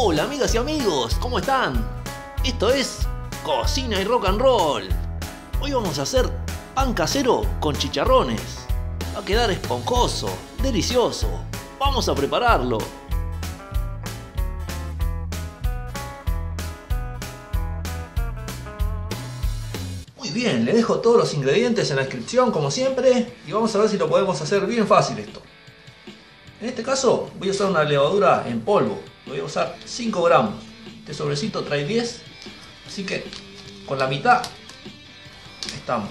Hola amigas y amigos, ¿cómo están? Esto es Cocina y Rock and Roll. Hoy vamos a hacer pan casero con chicharrones. Va a quedar esponjoso, delicioso. Vamos a prepararlo. Muy bien, le dejo todos los ingredientes en la descripción como siempre y vamos a ver si lo podemos hacer bien fácil esto. En este caso voy a usar una levadura en polvo, voy a usar 5 gramos. Este sobrecito trae 10, así que con la mitad estamos.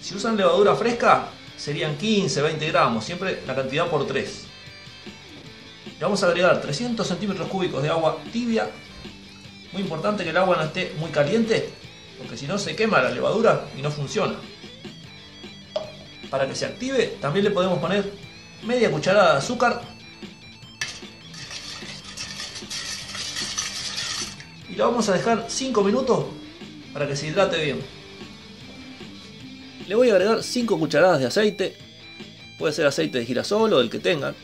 Si usan levadura fresca serían 15, 20 gramos, siempre la cantidad por 3. Le vamos a agregar 300 centímetros cúbicos de agua tibia. Muy importante que el agua no esté muy caliente, porque si no se quema la levadura y no funciona. Para que se active también le podemos poner media cucharada de azúcar y lo vamos a dejar 5 minutos para que se hidrate bien. Le voy a agregar 5 cucharadas de aceite, puede ser aceite de girasol o del que tengan.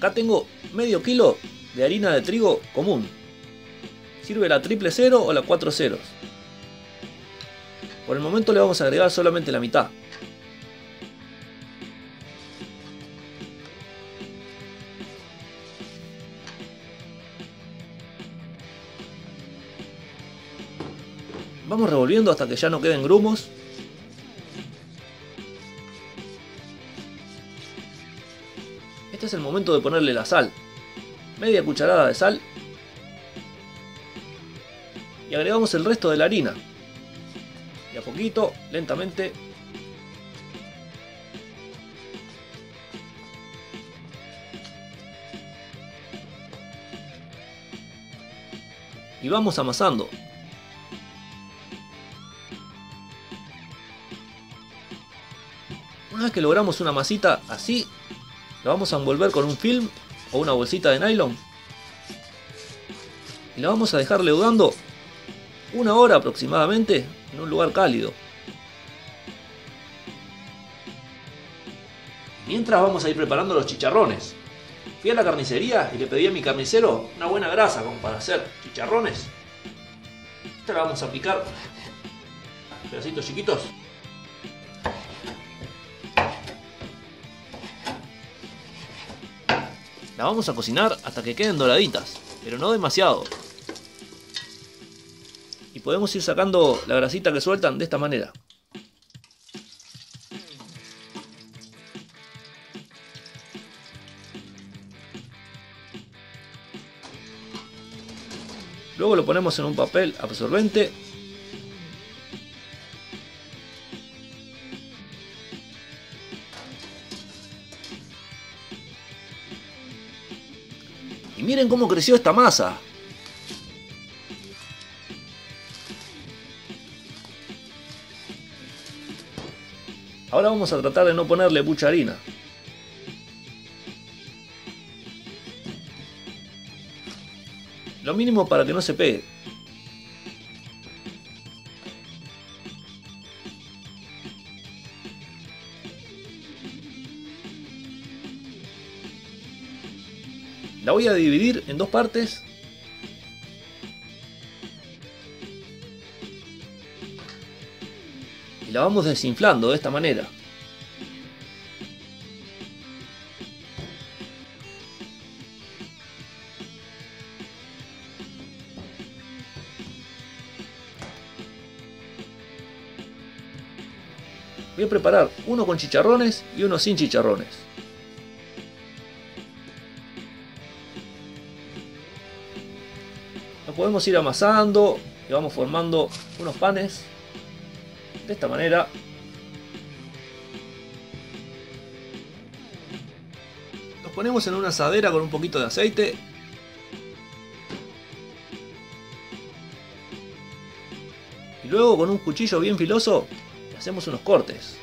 Acá tengo medio kilo de harina de trigo común. Sirve la triple cero o la cuatro ceros. Por el momento le vamos a agregar solamente la mitad. Vamos revolviendo hasta que ya no queden grumos. Este es el momento de ponerle la sal. Media cucharada de sal. Y agregamos el resto de la harina. Y a poquito, lentamente. Y vamos amasando. Una vez que logramos una masita así, la vamos a envolver con un film o una bolsita de nylon. Y la vamos a dejar leudando una hora aproximadamente en un lugar cálido. Mientras vamos a ir preparando los chicharrones. Fui a la carnicería y le pedí a mi carnicero una buena grasa como para hacer chicharrones. Esta la vamos a picar pedacitos chiquitos. La vamos a cocinar hasta que queden doraditas, pero no demasiado. Y podemos ir sacando la grasita que sueltan de esta manera. Luego lo ponemos en un papel absorbente Y miren cómo creció esta masa. Ahora vamos a tratar de no ponerle mucha harina. Lo mínimo para que no se pegue. La voy a dividir en dos partes. Y la vamos desinflando de esta manera. Voy a preparar uno con chicharrones y uno sin chicharrones. Podemos ir amasando y vamos formando unos panes de esta manera. Los ponemos en una asadera con un poquito de aceite. Y luego con un cuchillo bien filoso hacemos unos cortes.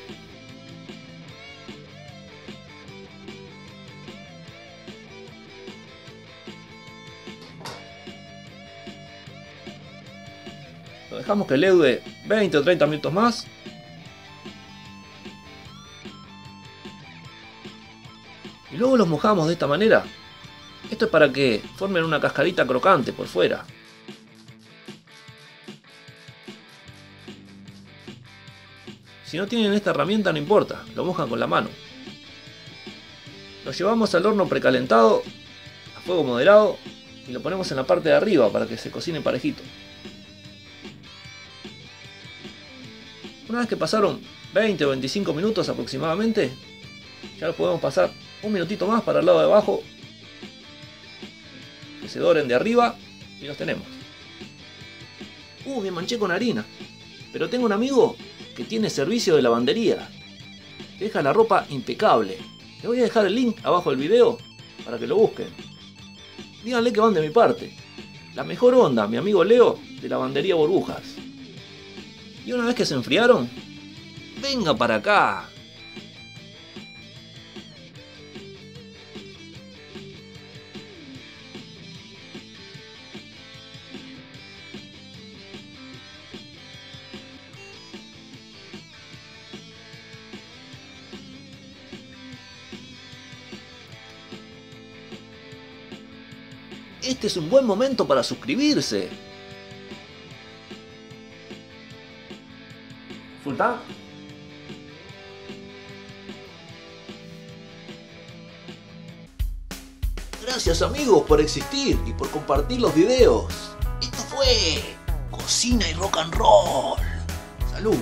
Dejamos que leude 20 o 30 minutos más. Y luego los mojamos de esta manera. Esto es para que formen una cascarita crocante por fuera. Si no tienen esta herramienta no importa, lo mojan con la mano. Lo llevamos al horno precalentado, a fuego moderado, y lo ponemos en la parte de arriba para que se cocine parejito. Una vez que pasaron 20 o 25 minutos aproximadamente, ya los podemos pasar un minutito más para el lado de abajo, que se doren de arriba y los tenemos. Uh, me manché con harina. Pero tengo un amigo que tiene servicio de lavandería. Deja la ropa impecable. Le voy a dejar el link abajo del video para que lo busquen. Díganle que van de mi parte. La mejor onda, mi amigo Leo de lavandería burbujas. Y una vez que se enfriaron, venga para acá. este es un buen momento para suscribirse. Sultán. Gracias amigos por existir y por compartir los videos. Esto fue Cocina y Rock and Roll. Salud.